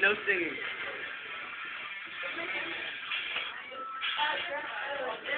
No singing. Oh,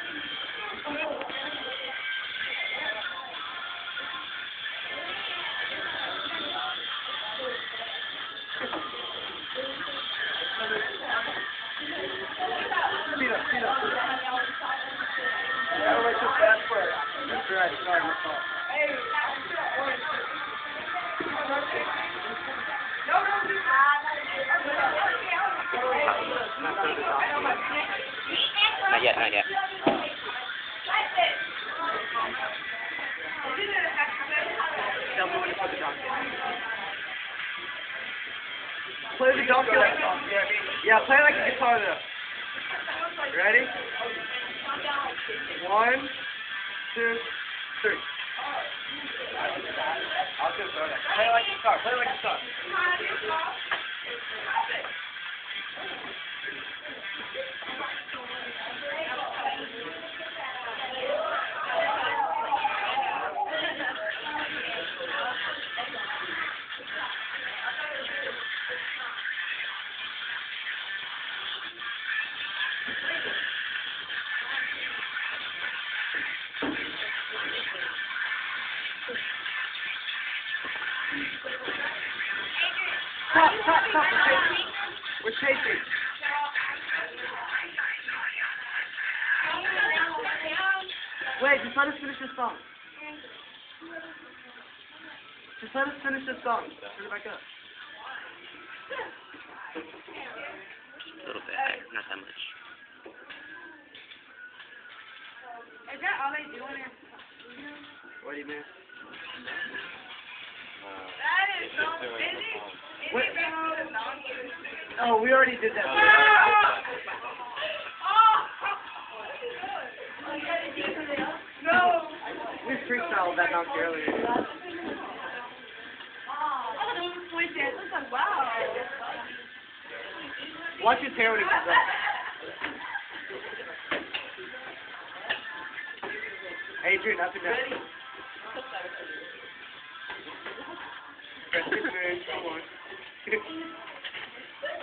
Not yet, not yet. Play the donkey like Yeah, play like a guitar though. Ready? One, two, three. I'll just throw that. Play like a guitar. Play like a guitar. Stop, stop, stop. We're chasing. We're chasing. Wait, just let us finish this song. Just let us finish this song. Turn it back up. A little bit, eh, not that much. Is that all they do in there? What do you mean? Oh, we already did that. No. We freestyled that donkey earlier. Oh, those switch it. Looks wow. Watch his hair when he comes up. Adrian, up and down. Come on.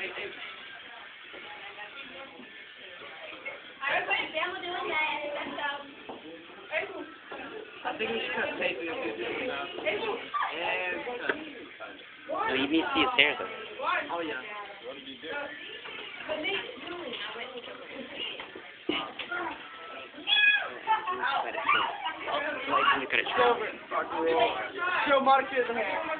I think we should cut tape and and cut. No, you need to see his hair though. Oh yeah. Cut it short. Like, when you short. Show Monica the hair.